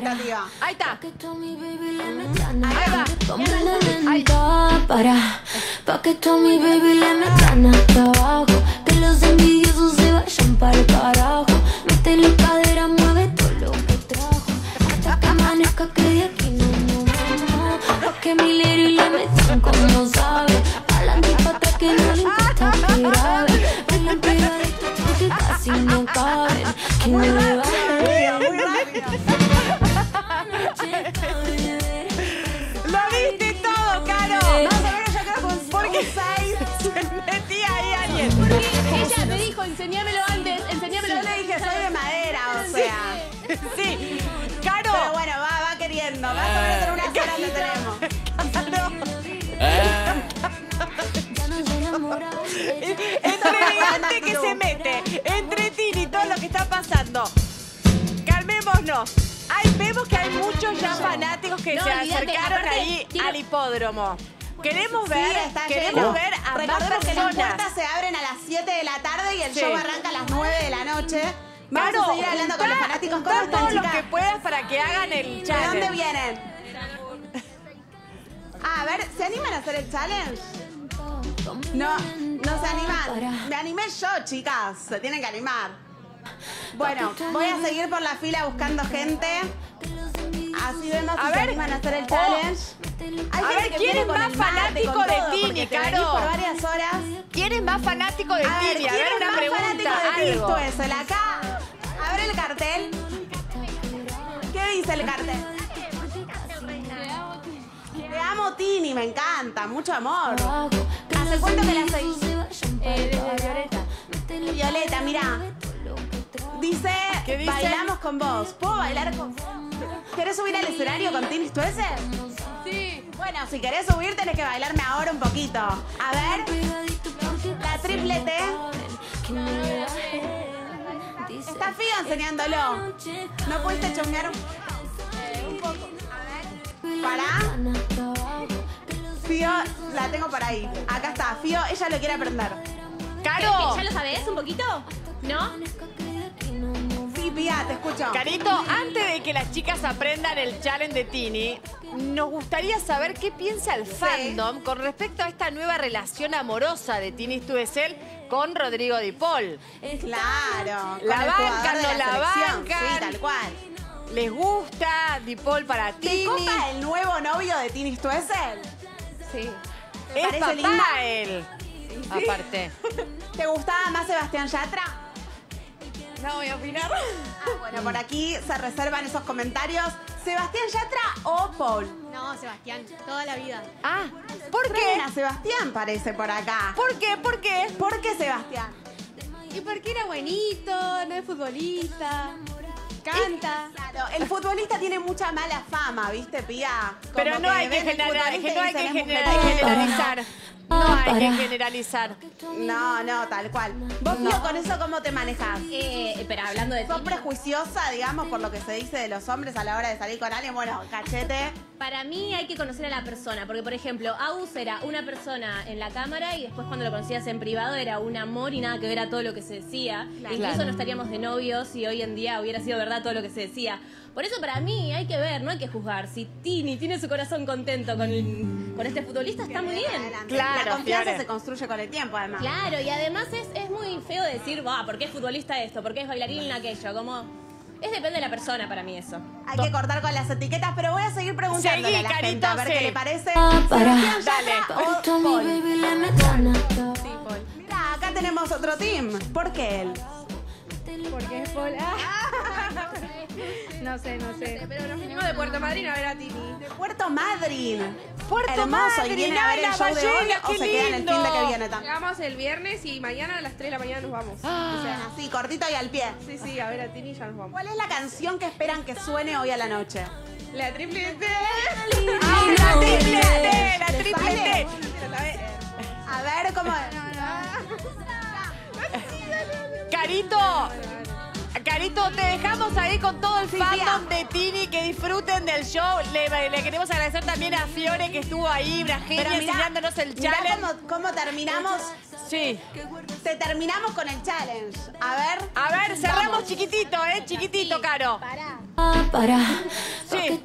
Ahí está. Que tú mi baby le metan Ahí va. Lenta para. Pa' que tú mi baby le metan hasta abajo. Que los envidiosos se vayan para el carajo Métele cadera, mueve todo lo que trajo. Hasta que amanezca que de aquí no nos vamos Pa' que mi lady le metan como sabe. Pa'lante y pa' atrás que no le importa que grabe. Bailan pegaditos porque casi no caben. Que no le va Rápido, dijo, enséñamelo antes, enséñamelo Yo le dije, soy de madera, o sea. Sí. Pero Caro. bueno, va, va queriendo. Más o menos en unas horas lo tenemos. Entre elegante que se mete, entre Tini y todo lo que está pasando. Calmémonos. Ay, vemos que hay muchos ya fanáticos que No, se acercaron aparte, ahí quiero- al hipódromo. Queremos Sí, ver, está queremos lleno. ver a más Recordemos que el Sí. show arranca a las 9 de la noche. Vamos Claro, a seguir hablando con los fanáticos. juntá ¿Cómo están, todo lo chicas? que puedas para que hagan el ¿De dónde challenge. vienen? Ah, a ver, ¿se animan a hacer el challenge? No, no se animan. Me animé yo, chicas. Se tienen que animar. Bueno, voy a seguir por la fila buscando gente. Así vemos si A se ver. animan a hacer el Oh. challenge. Hay A ver, ¿quién es con más fanático con de Tini, Caro? por varias horas. ¿Quién es más fanático de A ver, Tini? A ¿quién ver, es una más pregunta. fanático de Tini. Stuessel? Acá, abre el cartel. ¿Qué dice el cartel? Te amo, Tini, me encanta, mucho amor. ¿Hace cuánto que la? Eh, desde Violeta. Violeta, mira. Dice, ¿Qué dice? bailamos con vos. ¿Puedo bailar con vos? ¿Querés subir al escenario con Tini Stuessel? Sí. Bueno, si querés subir tenés que bailarme ahora un poquito. A ver, Está Fío enseñándolo. ¿No pudiste chonguear un, eh, un poco? A ver. Pará. Fío, la tengo por ahí. Acá está. Fío, ella lo quiere aprender. Caro, ¿Ya lo sabés un poquito? ¿No? Pía, te escucho. Carito, antes de que las chicas aprendan el challenge de Tini, nos gustaría saber qué piensa el fandom con respecto a esta nueva relación amorosa de Tini Stuessel con Rodrigo Di Paul. Claro. La bancan, de no la selección. bancan. Sí, tal cual. ¿Les gusta Di Paul para ¿Te Tini? copa el nuevo novio de Tini Stuessel? Sí. ¿Te Es papá linda? él. Aparte. ¿Te gustaba más Sebastián Yatra? No voy a opinar. Ah, bueno, por aquí se reservan esos comentarios. ¿Sebastián Yatra o Paul? No, Sebastián, toda la vida. Ah, ¿por qué? a Sebastián, parece, por acá. ¿Por qué? ¿Por qué? ¿Por qué Sebastián? Y porque era buenito, no es futbolista, canta. Claro, el futbolista tiene mucha mala fama, ¿viste, Pía? Como Pero no hay que, generar, y no hay que generalizar. No hay que generalizar. No, no, tal cual. ¿Vos, Pío, con eso cómo te manejas? Eh, pero hablando de ¿Sos prejuiciosa, digamos, por lo que se dice de los hombres a la hora de salir con alguien? Bueno, cachete. para mí hay que conocer a la persona, porque por ejemplo, Agus era una persona en la cámara y después cuando lo conocías en privado era un amor y nada que ver a todo lo que se decía. Claro. Incluso Claro. no estaríamos de novios si hoy en día hubiera sido verdad todo lo que se decía. Por eso para mí hay que ver, no hay que juzgar. Si Tini tiene su corazón contento con, con este futbolista, está muy bien. Adelante. Claro, La confianza Fiore. se construye con el tiempo, además. Claro, y además es, es muy feo decir, va, ¿por qué es futbolista esto? ¿Por qué es bailarín aquello? Como... Es depende de la persona para mí eso. Hay que cortar con las etiquetas, pero voy a seguir preguntándole Seguí, a la Carito, gente a ver sí. qué le parece. Para. Sebastián Dale. Yatra Pa' que o tú a mi Paul. baby le metan hasta Sí, Paul. Mira, acá tenemos otro team. ¿Por qué él? Porque es Paul. Ah. No sé, no sé. Pero nos vinimos de Puerto Madryn a ver a Tini. De Puerto Madryn. Puerto Hermoso. ¿Y Madryn, vienen a ver el show de hoy o se quedan el fin de que viene también? Llegamos el viernes y mañana a las 3 de la mañana nos vamos. O sea, Así, cortito y al pie. sí, sí, a ver a Tini y ya nos vamos. ¿Cuál es la canción que esperan que suene hoy a la noche? La triple T. ¡Ay, la triple T! ¡La ¿Le triple? T! A ver, ¿cómo es? Carito, Carito, te dejamos ahí con todo el Sí, fandom tía. de Tini, que disfruten del show. Le, le queremos agradecer también a Fiore, que estuvo ahí, una genia, enseñándonos el mirá challenge. cómo, cómo terminamos. Sí. Te terminamos con el challenge. A ver. A ver, cerramos Vamos. chiquitito, ¿eh? Chiquitito, Caro. Ah, para. Sí.